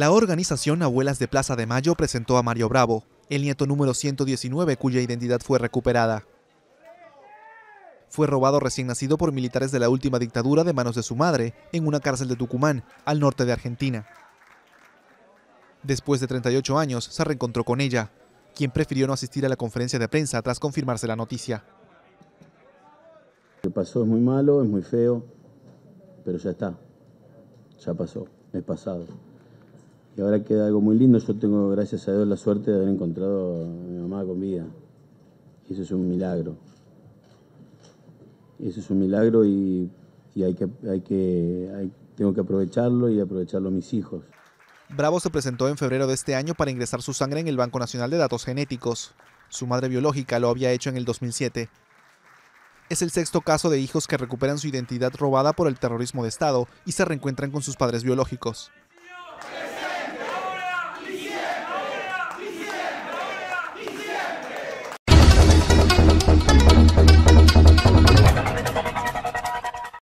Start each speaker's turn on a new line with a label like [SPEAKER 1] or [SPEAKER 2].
[SPEAKER 1] La organización Abuelas de Plaza de Mayo presentó a Mario Bravo, el nieto número 119 cuya identidad fue recuperada. Fue robado recién nacido por militares de la última dictadura de manos de su madre en una cárcel de Tucumán, al norte de Argentina. Después de 38 años, se reencontró con ella, quien prefirió no asistir a la conferencia de prensa tras confirmarse la noticia.
[SPEAKER 2] Lo que pasó es muy malo, es muy feo, pero ya está, ya pasó, es pasado. Ahora queda algo muy lindo. Yo tengo, gracias a Dios, la suerte de haber encontrado a mi mamá con vida. Eso es un milagro. Eso es un milagro y, hay que, tengo que aprovecharlo y aprovecharlo mis hijos.
[SPEAKER 1] Bravo se presentó en febrero de este año para ingresar su sangre en el Banco Nacional de Datos Genéticos. Su madre biológica lo había hecho en el 2007. Es el sexto caso de hijos que recuperan su identidad robada por el terrorismo de Estado y se reencuentran con sus padres biológicos.